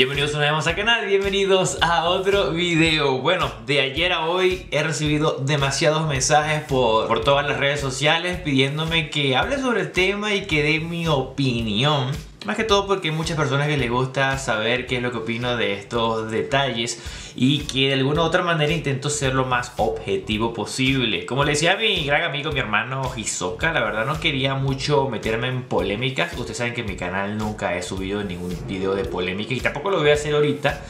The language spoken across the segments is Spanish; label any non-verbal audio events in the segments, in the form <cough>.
Bienvenidos una vez más al canal, bienvenidos a otro video. Bueno, de ayer a hoy he recibido demasiados mensajes por, por todas las redes sociales Pidiéndome que hable sobre el tema y que dé mi opinión más que todo porque hay muchas personas que les gusta saber qué es lo que opino de estos detalles y que de alguna u otra manera intento ser lo más objetivo posible. Como le decía mi gran amigo, mi hermano Hisoka, la verdad no quería mucho meterme en polémicas. Ustedes saben que mi canal nunca he subido ningún video de polémica y tampoco lo voy a hacer ahorita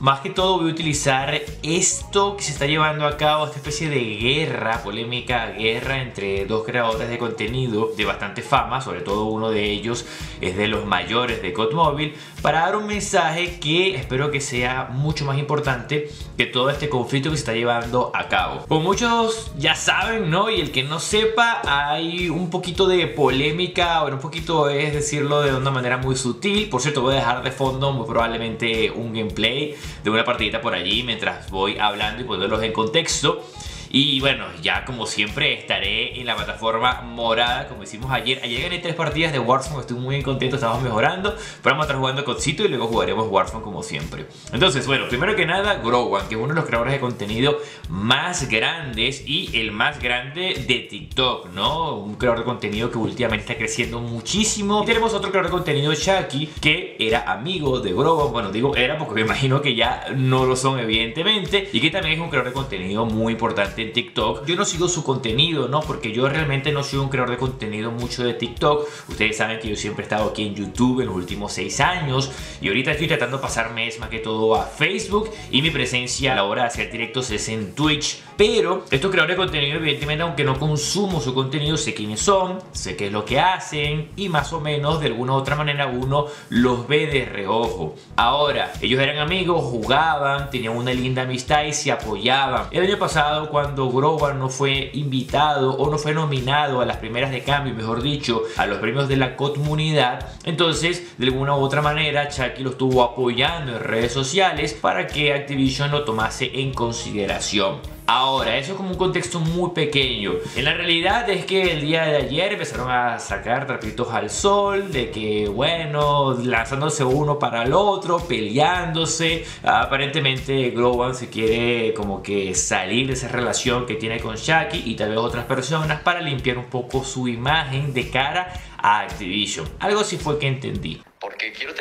más que todo voy a utilizar esto que se está llevando a cabo, esta especie de guerra, polémica guerra entre dos creadores de contenido de bastante fama, sobre todo uno de ellos es de los mayores de Codmobile, para dar un mensaje que espero que sea mucho más importante que todo este conflicto que se está llevando a cabo. Como muchos ya saben, ¿no? Y el que no sepa, hay un poquito de polémica, o un poquito es decirlo de una manera muy sutil. Por cierto, voy a dejar de fondo muy probablemente un gameplay de una partidita por allí mientras voy hablando y poniéndolos en contexto. Y bueno, ya como siempre estaré en la plataforma morada como hicimos ayer. Ayer gané tres partidas de Warzone, estoy muy contento, estamos mejorando. Pero vamos a estar jugando Codcito y luego jugaremos Warzone como siempre. Entonces, bueno, primero que nada, Growan, que es uno de los creadores de contenido más grandes y el más grande de TikTok, ¿no? Un creador de contenido que últimamente está creciendo muchísimo. Tenemos otro creador de contenido, Chucky, que era amigo de Growan. Bueno, digo era porque me imagino que ya no lo son, evidentemente. Y que también es un creador de contenido muy importante en TikTok. Yo no sigo su contenido, ¿no? Porque yo realmente no soy un creador de contenido mucho de TikTok. Ustedes saben que yo siempre he estado aquí en YouTube en los últimos 6 años y ahorita estoy tratando de pasarme más que todo a Facebook y mi presencia a la hora de hacer directos es en Twitch. Pero estos creadores de contenido, evidentemente, aunque no consumo su contenido, sé quiénes son, sé qué es lo que hacen y más o menos de alguna u otra manera uno los ve de reojo. Ahora, ellos eran amigos, jugaban, tenían una linda amistad y se apoyaban. El año pasado, cuando cuando Grover no fue invitado o no fue nominado a las primeras de cambio, mejor dicho, a los premios de la comunidad, entonces de alguna u otra manera Chucky lo estuvo apoyando en redes sociales para que Activision lo tomase en consideración. Ahora, eso es como un contexto muy pequeño. En la realidad es que el día de ayer empezaron a sacar trapitos al sol, de que, bueno, lanzándose uno para el otro, peleándose. Aparentemente, Groban se quiere como que salir de esa relación que tiene con Shaki y tal vez otras personas para limpiar un poco su imagen de cara a Activision. Algo sí fue que entendí. Porque quiero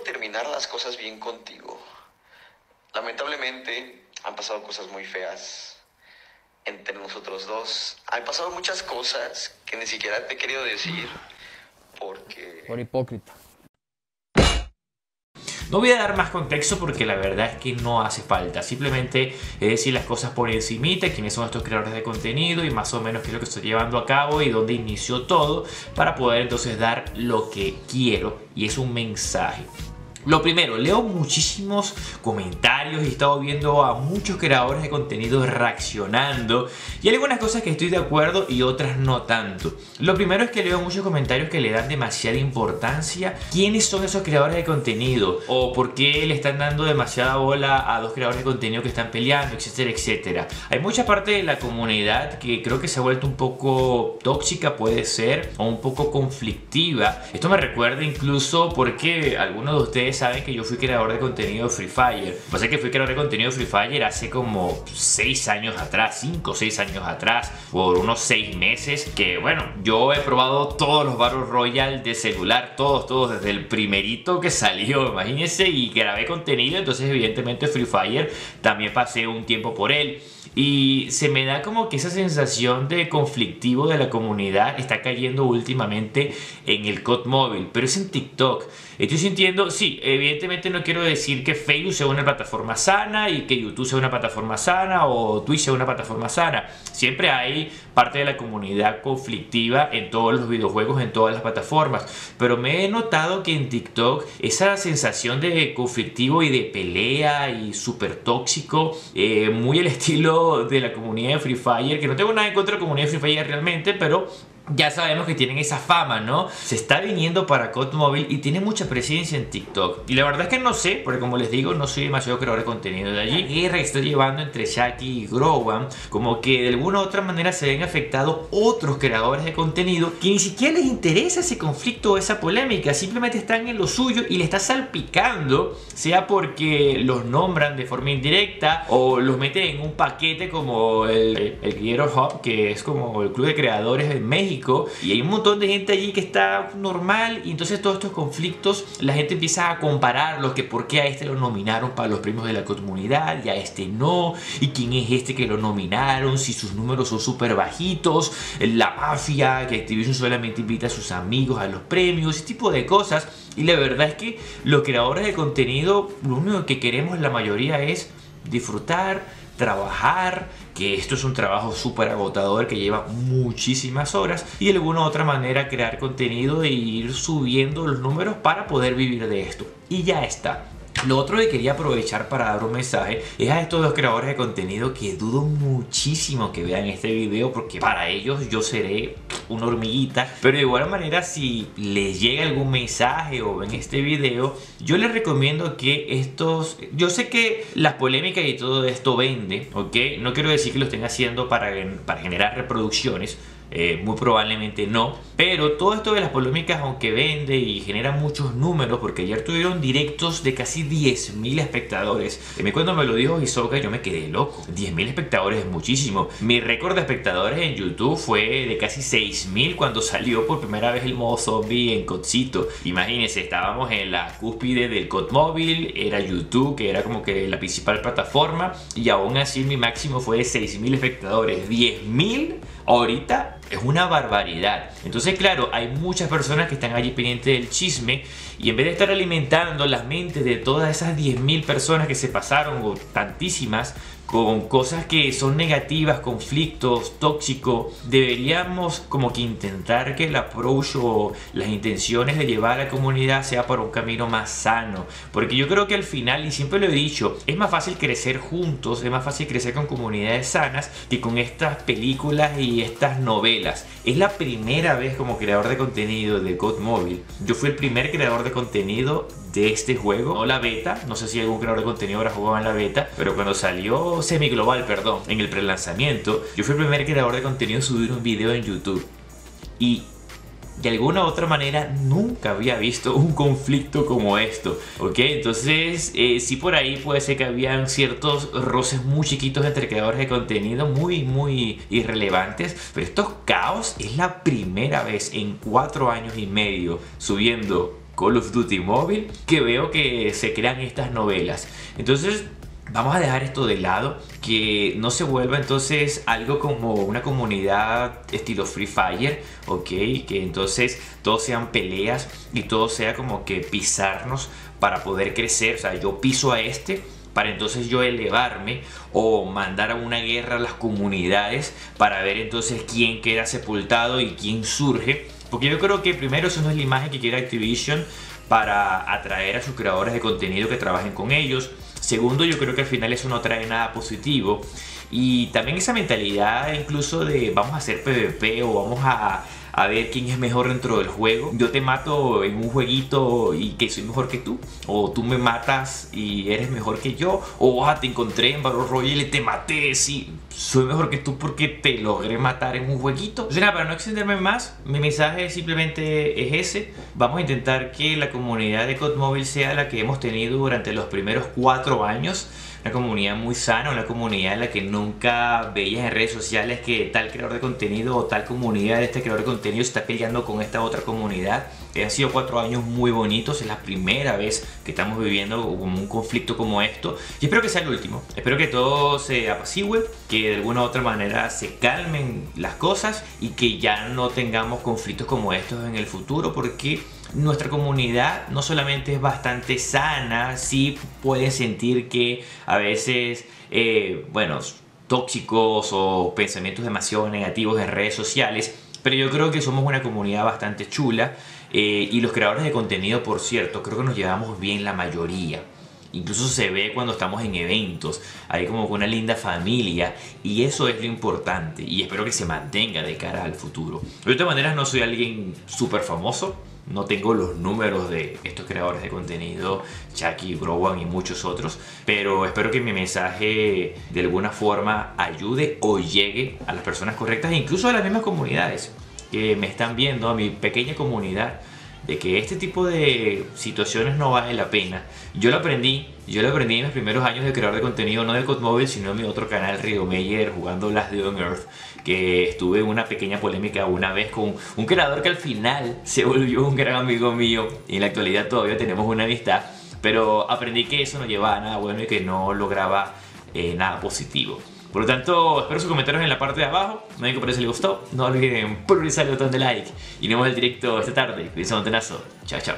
terminar las cosas bien contigo. Lamentablemente, han pasado cosas muy feas entre nosotros dos. Han pasado muchas cosas que ni siquiera te he querido decir porque... Por hipócrita. No voy a dar más contexto porque la verdad es que no hace falta. Simplemente es decir las cosas por encimita, quiénes son estos creadores de contenido y más o menos qué es lo que estoy llevando a cabo y dónde inició todo para poder entonces dar lo que quiero y es un mensaje. Lo primero, leo muchísimos comentarios y he estado viendo a muchos creadores de contenido reaccionando y hay algunas cosas que estoy de acuerdo y otras no tanto. Lo primero es que leo muchos comentarios que le dan demasiada importancia quiénes son esos creadores de contenido o por qué le están dando demasiada bola a dos creadores de contenido que están peleando, etcétera, etcétera. Hay mucha parte de la comunidad que creo que se ha vuelto un poco tóxica, puede ser, o un poco conflictiva. Esto me recuerda incluso porque algunos de ustedes saben que yo fui creador de contenido Free Fire. Pasa que fui creador de contenido Free Fire hace como 6 años atrás, 5 o 6 años atrás, por unos 6 meses. Que bueno, yo he probado todos los Battle Royale de celular, todos, todos, desde el primerito que salió, <laughs> imagínense, y grabé contenido. Entonces, evidentemente, Free Fire también pasé un tiempo por él. Y se me da como que esa sensación de conflictivo de la comunidad está cayendo últimamente en el COD móvil, pero es en TikTok. Estoy sintiendo, sí, evidentemente no quiero decir que Facebook sea una plataforma sana y que YouTube sea una plataforma sana o Twitch sea una plataforma sana. Siempre hay parte de la comunidad conflictiva en todos los videojuegos, en todas las plataformas. Pero me he notado que en TikTok esa sensación de conflictivo y de pelea y súper tóxico, eh, muy el <laughs> estilo de la comunidad de Free Fire, que no tengo nada en contra de la comunidad de Free Fire realmente, pero ya sabemos que tienen esa fama, ¿no? Se está viniendo para COD Mobile y tiene mucha presencia en TikTok. Y la verdad es que no sé, porque como les digo, no soy demasiado creador de contenido de allí. La guerra que estoy llevando entre Shaki y Growan, como que de alguna u otra manera se ven afectados otros creadores de contenido que ni siquiera les interesa ese conflicto o esa polémica, simplemente están en lo suyo y le está salpicando, sea porque los nombran de forma indirecta o los meten en un paquete como el, el Creator Hub, que es como el club de creadores de México y hay un montón de gente allí que está normal y entonces todos estos conflictos la gente empieza a compararlos que por qué a este lo nominaron para los premios de la comunidad y a este no y quién es este que lo nominaron si sus números son súper bajitos la mafia que Activision solamente invita a sus amigos a los premios ese tipo de cosas. Y la verdad es que los creadores de contenido lo único que queremos la mayoría es disfrutar trabajar, que esto es un trabajo súper agotador que lleva muchísimas horas y de alguna u otra manera crear contenido e ir subiendo los números para poder vivir de esto. Y ya está. Lo otro que quería aprovechar para dar un mensaje es a estos dos creadores de contenido que dudo muchísimo que vean este video porque para ellos yo seré una hormiguita. Pero de igual manera si les llega algún mensaje o ven este video, yo les recomiendo que estos... Yo sé que las polémicas y todo esto vende, ¿ok? No quiero decir que lo estén haciendo para, para generar reproducciones eh, muy probablemente no. Pero todo esto de las polémicas, aunque vende y genera muchos números, porque ayer tuvieron directos de casi 10.000 espectadores. Me cuando me lo dijo Hisoka, yo me quedé loco. 10.000 espectadores es muchísimo. Mi récord de espectadores en YouTube fue de casi 6.000 cuando salió por primera vez el modo zombie en Codcito. Imagínense, estábamos en la cúspide del Cod móvil, era YouTube, que era como que la principal plataforma, y aún así mi máximo fue de 6.000 espectadores. 10.000 ahorita es una barbaridad. Entonces, claro, hay muchas personas que están allí pendientes del chisme y en vez de estar alimentando las mentes de todas esas 10.000 personas que se pasaron, o tantísimas, con cosas que son negativas, conflictos, tóxicos, deberíamos como que intentar que el approach o las intenciones de llevar a la comunidad sea por un camino más sano. Porque yo creo que al final, y siempre lo he dicho, es más fácil crecer juntos, es más fácil crecer con comunidades sanas que con estas películas y estas novelas. Es la primera vez como creador de contenido de God Mobile. Yo fui el primer creador de contenido de este juego, o la beta, no sé si algún creador de contenido habrá jugado en la beta, pero cuando salió semi global, perdón, en el pre-lanzamiento, yo fui el primer creador de contenido en subir un video en YouTube. Y de alguna u otra manera nunca había visto un conflicto como esto, ¿ok? Entonces, eh, sí por ahí puede ser que habían ciertos roces muy chiquitos entre creadores de contenido, muy, muy irrelevantes, pero estos caos es la primera vez en cuatro años y medio subiendo Call of Duty móvil que veo que se crean estas novelas. Entonces, vamos a dejar esto de lado, que no se vuelva entonces algo como una comunidad estilo Free Fire, ok, que entonces todos sean peleas y todo sea como que pisarnos para poder crecer, o sea, yo piso a este para entonces yo elevarme o mandar a una guerra a las comunidades para ver entonces quién queda sepultado y quién surge, porque yo creo que primero eso no es la imagen que quiere Activision para atraer a sus creadores de contenido que trabajen con ellos, Segundo, yo creo que al final eso no trae nada positivo. Y también esa mentalidad incluso de vamos a hacer PvP o vamos a, a ver quién es mejor dentro del juego. Yo te mato en un jueguito y que soy mejor que tú. O tú me matas y eres mejor que yo. O ah, te encontré en Battle Royale y te maté. Sí, soy mejor que tú porque te logré matar en un jueguito. O sea, para no extenderme más, mi mensaje simplemente es ese. Vamos a intentar que la comunidad de COD Mobile sea la que hemos tenido durante los primeros cuatro años una comunidad muy sana, una comunidad en la que nunca veías en redes sociales que tal creador de contenido o tal comunidad de este creador de contenido está peleando con esta otra comunidad. Eh, han sido cuatro años muy bonitos, es la primera vez que estamos viviendo un conflicto como esto y espero que sea el último. Espero que todo se apacigüe, que de alguna u otra manera se calmen las cosas y que ya no tengamos conflictos como estos en el futuro porque nuestra comunidad no solamente es bastante sana, sí puede sentir que a veces, eh, bueno, tóxicos o pensamientos demasiado negativos en redes sociales, pero yo creo que somos una comunidad bastante chula eh, y los creadores de contenido, por cierto, creo que nos llevamos bien la mayoría. Incluso se ve cuando estamos en eventos, hay como una linda familia y eso es lo importante y espero que se mantenga de cara al futuro. De todas maneras no soy alguien súper famoso, no tengo los números de estos creadores de contenido, Chucky, Browan y muchos otros, pero espero que mi mensaje de alguna forma ayude o llegue a las personas correctas e incluso a las mismas comunidades que me están viendo, a mi pequeña comunidad de que este tipo de situaciones no vale la pena. Yo lo aprendí, yo lo aprendí en los primeros años de creador de contenido, no de Codmobile, sino en mi otro canal, Rio Meyer, jugando Last Day on Earth, que estuve en una pequeña polémica una vez con un creador que al final se volvió un gran amigo mío y en la actualidad todavía tenemos una amistad, pero aprendí que eso no llevaba a nada bueno y que no lograba eh, nada positivo. Por lo tanto, espero sus comentarios en la parte de abajo. No hay que por si les gustó. No olviden pulverizar el botón de like. Y nos vemos el directo esta tarde. Cuídense un montonazo. Chao, chao.